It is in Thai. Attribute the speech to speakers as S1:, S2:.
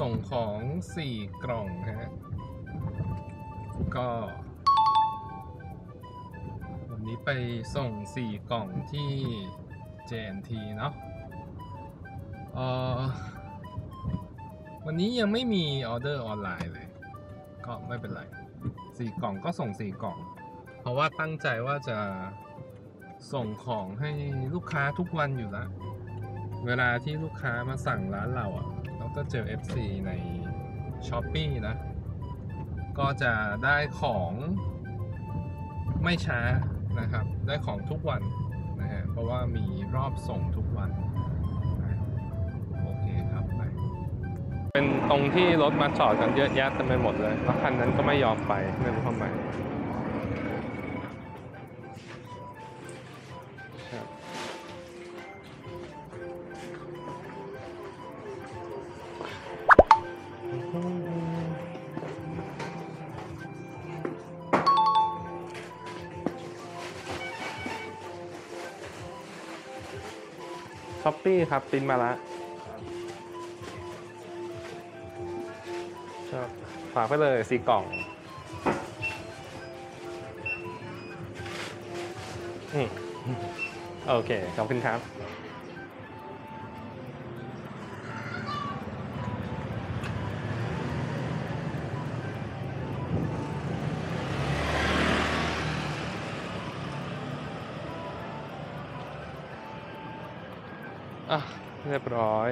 S1: ส่งของสี่กล่องฮะ ก็ วันนี้ไปส่งสี่กล่องที่ JNT เนาะเออวันนี้ยังไม่มีออเดอร์ออนไลน์เลย ก็ไม่เป็นไรสี่กล่องก็ส่งสี่กล่อง เพราะว่าตั้งใจว่าจะส่งของให้ลูกค้าทุกวันอยู่แล้ว เวลาที่ลูกค้ามาสั่งร้านเราอะ ราก็เจอ FC ใน s h อ p e e นะ ก็จะได้ของไม่ช้านะครับ ได้ของทุกวันนะฮะ เพราะว่ามีรอบส่งทุกวันโอเคครับไปเป็นตรงที่รถมาจอดกันเยอะแยะเต็มไปหมดเลย แล้วคันนั้นก็ไม่ยอมไปไม่รู้ทำไมครับ ช้อปปี้ครับปิ้นมาละชอบฝากไปเลยสี่กล่องอืมโอเค ขอบคุณครับ อะเรียบร้อย